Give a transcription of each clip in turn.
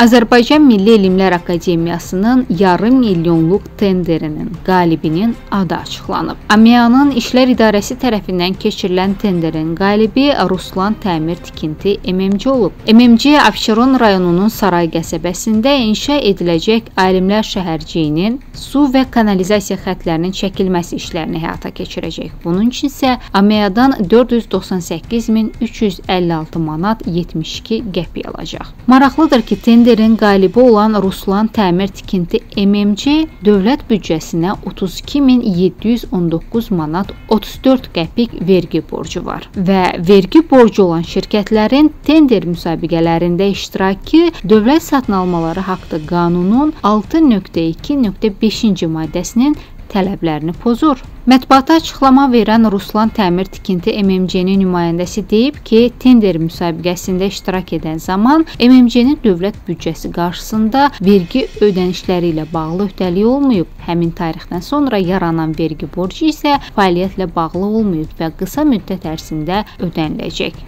Azərbaycan Milli Elmlər Akademiyasının yarım milyonluq tenderinin qalibinin adı açıqlanıb. AMEA-nın İşlər İdarəsi tərəfindən keçirilən tenderin qalibi Ruslan Təmir Tikinti MMC olub. MMC Abşeron rayonunun Saray qəsəbəsində inşa ediləcək Alimlər şəhərciyinin su və kanalizasiya xəttlərinin çəkilməsi işlərini həyata keçirəcək. Bunun üçün isə AMEA-dan 498.356 manat 72 qəpik alacaq. Maraqlıdır ki, tender tenderin qalibi olan Ruslan Təmir Tikinti MMC dövlət büdcəsinə 32719 manat 34 qəpik vergi borcu var və vergi borcu olan şirkətlərin tender müsabiqələrində iştirakı Dövlət Satın Almaları Haqqı Qanunun 6.2.5-ci maddəsinin tələblərini pozur. Mətbuata açıqlama verən Ruslan Təmir Tikinti MMC-nin nümayəndəsi deyib ki, tender müsabiqəsində iştirak edən zaman MMC-nin dövlət büdcəsi qarşısında vergi ödənişləri ilə bağlı öhdəliyi olmayıb. Həmin tarixdən sonra yaranan vergi borcu isə fəaliyyətlə bağlı olmayıb və qısa müddət ərzində ödəniləcək.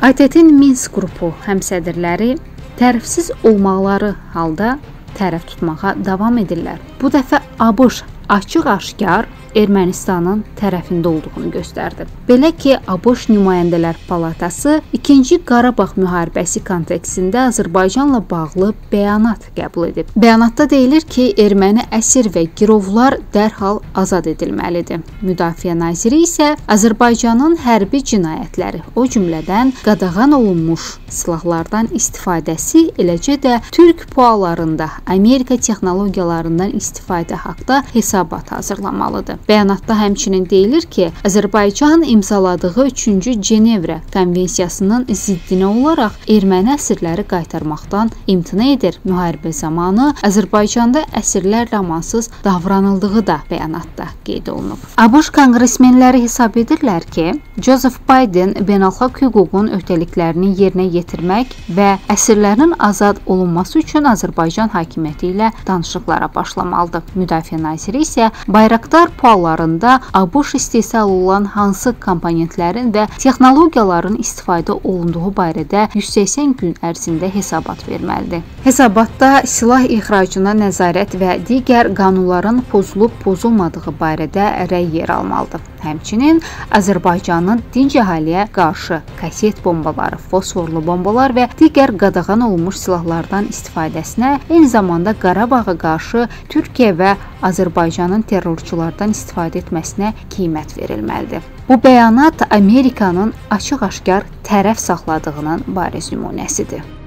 ATƏT-in Minsk qrupu həmsədrləri tərifsiz olmaqları halda tərəf tutmağa davam edirlər. Bu dəfə ABŞ açıq-aşkar Ermənistanın tərəfində olduğunu göstərdi. Belə ki, ABŞ nümayəndələr palatası 2-ci Qarabağ müharibəsi kontekstində Azərbaycanla bağlı bəyanat qəbul edib. Bəyanatda deyilir ki, erməni əsir və girovlar dərhal azad edilməlidir. Müdafiə naziri isə Azərbaycanın hərbi cinayətləri, o cümlədən qadağan olunmuş silahlardan istifadəsi, eləcə də türk pualarında Amerika texnologiyalarından istifadə haqqında hesabat hazırlamalıdır. Bəyanatda həmçinin deyilir ki, Azərbaycan imzaladığı 3-cü Cenevrə konvensiyasının ziddinə olaraq erməni əsirləri qaytarmaqdan imtina edir. Müharibə zamanı Azərbaycanda əsirlərlə amansız davranıldığı da bəyanatda qeyd olunub. ABŞ konqresmenləri hesab edirlər ki, Joseph Biden beynəlxalq hüququn öhdəliklərini yerinə yetirmək və əsirlərin azad olunması üçün Azərbaycan hakimiyyəti ilə danışıqlara başlamalıdır. Müdafiə naziri isə Bayraktar suallarında ABŞ istehsal olunan hansı komponentlərin və texnologiyaların istifadə olunduğu barədə 180 gün ərzində hesabat verməlidir. Hesabatda silah ixracına nəzarət və digər qanunların pozulub-pozulmadığı barədə rəy yer almalıdır. Həmçinin Azərbaycanın dinc əhaliyə qarşı kaset bombaları, fosforlu bombalar və digər qadağan olunmuş silahlardan istifadəsinə, eyni zamanda Qarabağa qarşı Türkiyə və Azərbaycanın terrorçulardan istifadə etməsinə qiymət verilməlidir. Bu bəyanat Amerikanın açıq-aşkar tərəf saxladığının bariz nümunəsidir.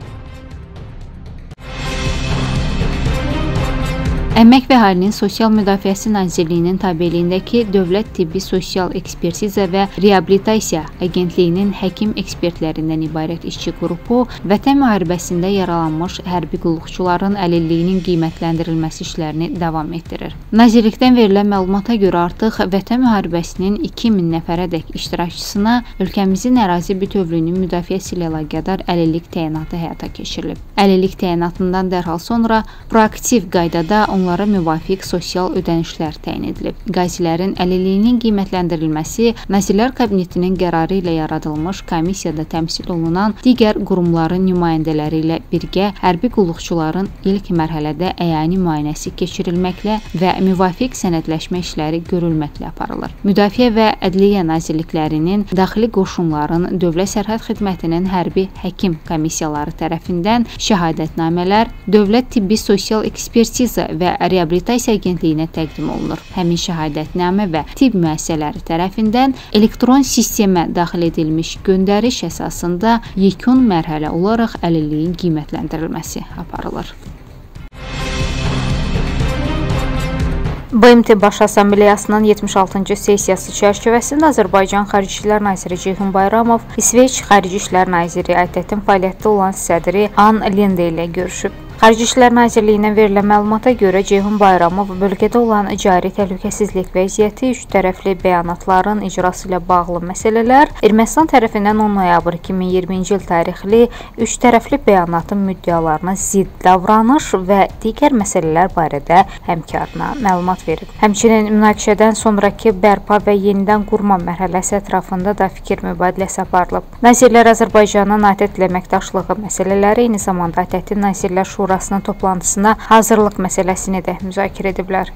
Əmək və Əhalinin Sosial Müdafiəsi Nazirliyinin tabeliyindəki Dövlət Tibbi Sosial Ekspertiza və Reabilitasiya Agentliyinin həkim ekspertlərindən ibarət işçi qrupu Vətən müharibəsində yaralanmış hərbi qulluqçuların əlilliyinin qiymətləndirilməsi işlərini davam etdirir. Nazirlikdən verilən məlumata görə artıq Vətən müharibəsinin 2000 nəfərədək iştirakçısına ölkəmizin ərazi bütövlüyünün müdafiəsi ilə əlaqədar əlillik təyinatı həyata keçirilib. Əlillik təyinatından dərhal sonra proaktiv qaydada on onlara müvafiq sosial ödənişlər təyin edilib. Qazilərin əlilliyinin qiymətləndirilməsi Nazirlər Kabinetinin qərarı ilə yaradılmış komissiyada təmsil olunan digər qurumların nümayəndələri ilə birgə hərbi qulluqçuların ilk mərhələdə əyani müayinəsi keçirilməklə və müvafiq sənədləşmə işləri görülməklə aparılır. Müdafiə və Ədliyyə Nazirliklərinin, daxili qoşunların, Dövlət Sərhəd Xidmətinin hərbi həkim komissiyaları tərəfindən şəhadətnamələr, Dövlət Tibbi Sosial Ekspertiza və Reabilitasiya Agentliyinə təqdim olunur. Həmin şəhadətnamə və tibb müəssisələri tərəfindən elektron sistemə daxil edilmiş göndəriş əsasında yekun mərhələ olaraq əlilliyin qiymətləndirilməsi aparılır. BMT Baş Assambleyasının 76-cı sessiyası çərçivəsində Azərbaycan Xarici İşlər Naziri Ceyhun Bayramov İsveç Xarici İşlər Naziri ATƏT-in fəaliyyətdə olan sədri An Linde ilə görüşüb. Xarici İşlər Nazirliyindən verilən məlumata görə Ceyhun Bayramov bölgədə olan cari təhlükəsizlik vəziyyəti, üç tərəfli bəyanatların icrası ilə bağlı məsələlər, Ermənistan tərəfindən 10 noyabr 2020-ci il tarixli üç tərəfli bəyanatın müddəalarına zidd davranış və digər məsələlər barədə həmkarına məlumat verib. Həmçinin münaqişədən sonrakı bərpa və yenidən qurma mərhələsi ətrafında da fikir mübadiləsi aparılıb. Nazirlər Azərbaycanın ATƏT-lə əməkdaşlığı məsələləri, eyni zamanda ATƏT-in Nazirlər Şurasının toplantısına hazırlıq məsələsini də müzakirə ediblər.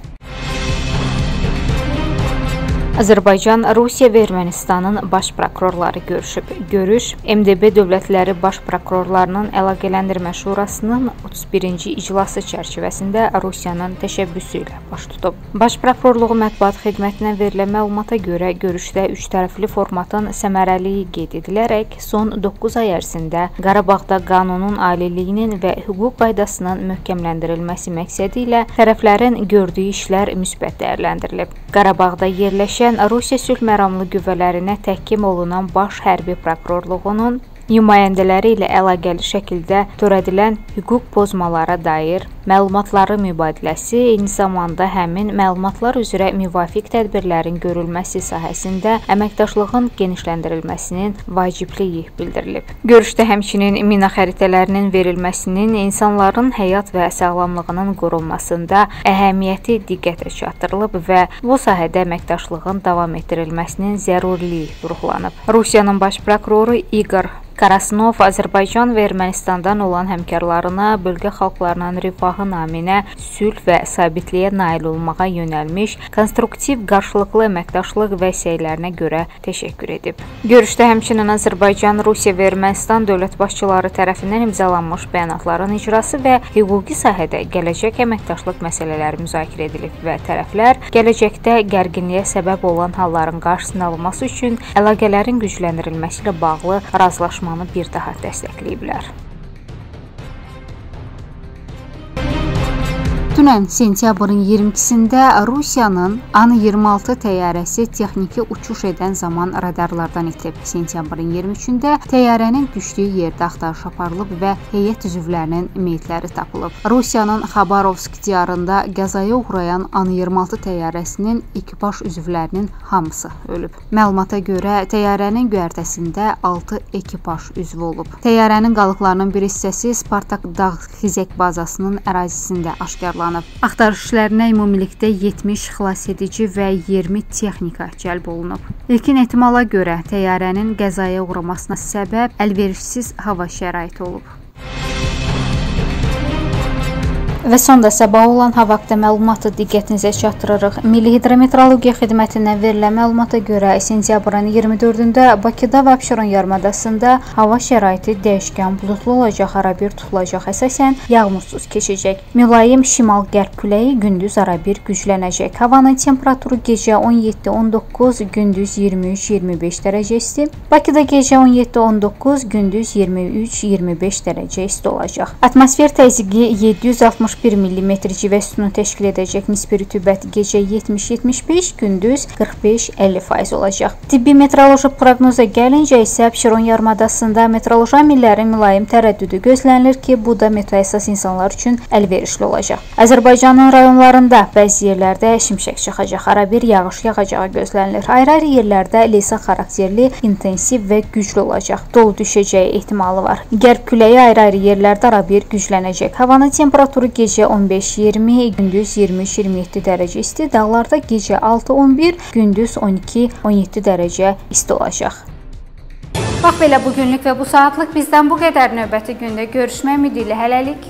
Azərbaycan, Rusiya və Ermənistanın baş prokurorları görüşüb. Görüş MDB dövlətləri baş prokurorlarının əlaqələndirmə şurasının 31-ci iclası çərçivəsində Rusiyanın təşəbbüsü ilə baş tutub. Baş prokurorluğu mətbuat xidmətindən verilən məlumata görə görüşdə üç tərəfli formatın səmərəliliyi qeyd edilərək son 9 ay ərzində Qarabağda qanunun aliliyinin və hüquq qaydasının möhkəmləndirilməsi məqsədi ilə tərəflərin gördüyü işlər müsbət dəyərləndirilib. Qarabağda yerləşən Əsasən Rusiya sülh məramlı qüvvələrinə təhkim olunan Baş Hərbi Prokurorluğunun nümayəndələri ilə əlaqəli şəkildə törədilən hüquq pozmalara dair məlumatları mübadiləsi, eyni zamanda həmin məlumatlar üzrə müvafiq tədbirlərin görülməsi sahəsində əməkdaşlığın genişləndirilməsinin vacibliyi bildirilib. Görüşdə həmçinin mina xəritələrinin verilməsinin insanların həyat və sağlamlığının qorunmasında əhəmiyyəti diqqətə çatdırılıb və bu sahədə əməkdaşlığın davam etdirilməsinin zəruriliyi vurğulanıb. Rusiyanın baş prokuroru Igor Qarasnov Azərbaycan və Ermənistandan olan həmkarlarına bölgə xalqlarının rifahı naminə sülh və sabitliyə nail olmağa yönəlmiş konstruktiv qarşılıqlı əməkdaşlıq və səylərinə görə təşəkkür edib. Görüşdə həmçinin Azərbaycan, Rusiya və Ermənistan dövlət başçıları tərəfindən imzalanmış bəyanatların icrası və hüquqi sahədə gələcək əməkdaşlıq məsələləri müzakirə edilib və tərəflər gələcəkdə gərginliyə səbəb olan halların qarşısının alınması üçün əlaqələrin gücləndirilməsi ilə bağlı razılaşma danışmanı bir daha dəstəkləyiblər. Dünən sentyabrın 22-sində Rusiyanın An-26 təyyarəsi texniki uçuş edən zaman radarlardan itib. Sentyabrın 23-də təyyarənin düşdüyü yerdə axtarış aparılıb və heyət üzvlərinin meyitləri tapılıb. Rusiyanın Xabarovsk diyarında qəzaya uğrayan An-26 təyyarəsinin ekipaj üzvlərinin hamısı ölüb. Məlumata görə təyyarənin göyərtəsində 6 ekipaj üzvü olub. Təyyarənin qalıqlarının bir hissəsi Spartak dağ xizək bazasının ərazisində aşkarlanıb toplanıb. Axtarış işlərinə ümumilikdə 70 xilasedici və 20 texnika cəlb olunub. İlkin ehtimala görə təyyarənin qəzaya uğramasına səbəb əlverişsiz hava şəraiti olub. Və sonda sabah olan hava haqqında məlumatı diqqətinizə çatdırırıq. Milli Hidrometeorologiya Xidmətindən verilən məlumata görə sentyabrın 24-də Bakıda və Abşeron yarımadasında hava şəraiti dəyişkən buludlu olacaq, arabir tutulacaq, əsasən yağmursuz keçəcək. Mülayim şimal-qərb küləyi gündüz arabir güclənəcək. Havanın temperaturu gecə 17-19, gündüz 23-25 dərəcə isti. Bakıda gecə 17-19, gündüz 23-25 dərəcə isti olacaq. Atmosfer təzyiqi 760 61 mm civə sütunu təşkil edəcək nisbi rütubət gecə 70-75, gündüz 45-50% olacaq. Tibbi meteoroloji proqnoza gəlincə isə Abşeron yarımadasında meteoroloji amillərin mülayim tərəddüdü gözlənilir ki, bu da meteo əsas insanlar üçün əlverişli olacaq. Azərbaycanın rayonlarında bəzi yerlərdə şimşək çaxacaq, arabir yağış yağacağı gözlənilir. Ayrı-ayrı yerlərdə leysan xarakterli, intensiv və güclü olacaq. Dolu düşəcəyi ehtimalı var. Qərb küləyi ayrı-ayrı yerlərdə arabir güclənəcək. Havanın temperaturu gecə gecə 15-20, gündüz 23-27 dərəcə isti, dağlarda gecə 6-11, gündüz 12-17 dərəcə isti olacaq. Bax belə bu günlük və bu saatlıq bizdən bu qədər növbəti gündə görüşmək ümidi ilə hələlik